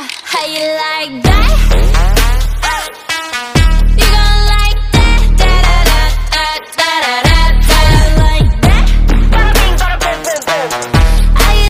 How you like that?